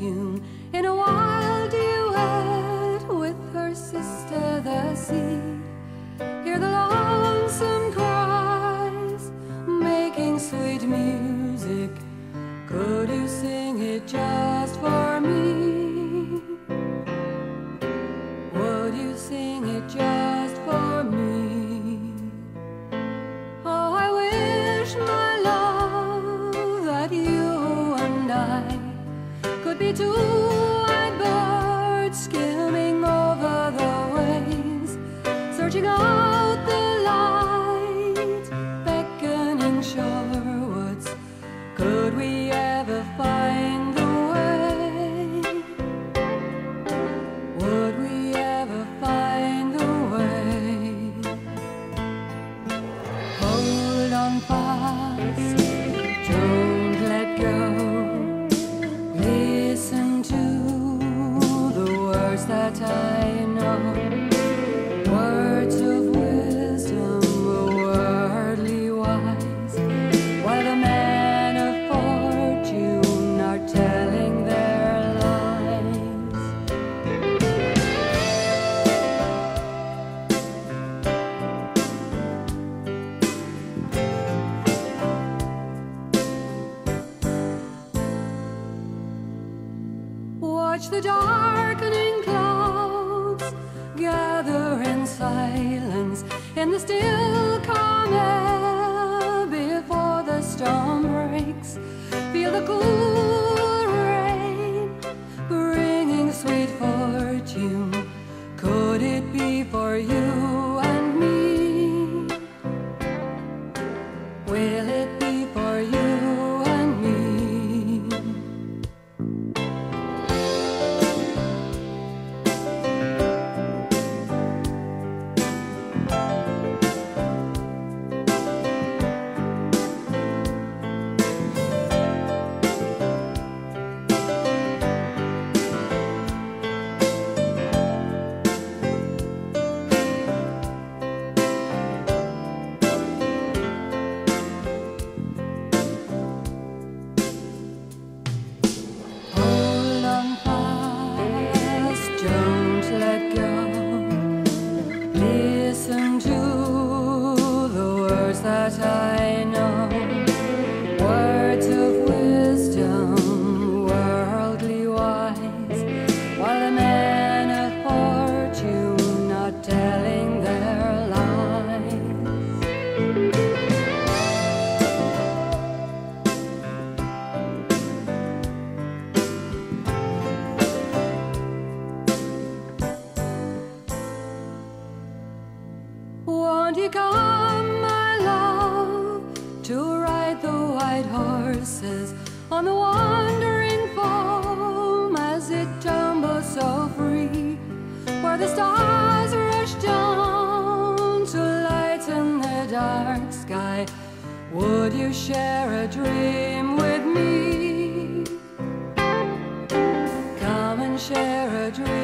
vacuum in a wild duet with her sister the sea. Hear the lonesome cries making sweet music. Could you sing it just? two-eyed birds skin. that I know. Words of wisdom were worldly wise, while the men of fortune are telling their lies. Watch the darkening clouds. The still Won't you come, my love, to ride the white horses on the wandering foam as it tumbles so free, where the stars rush down to lighten the dark sky? Would you share a dream with me? Come and share a dream.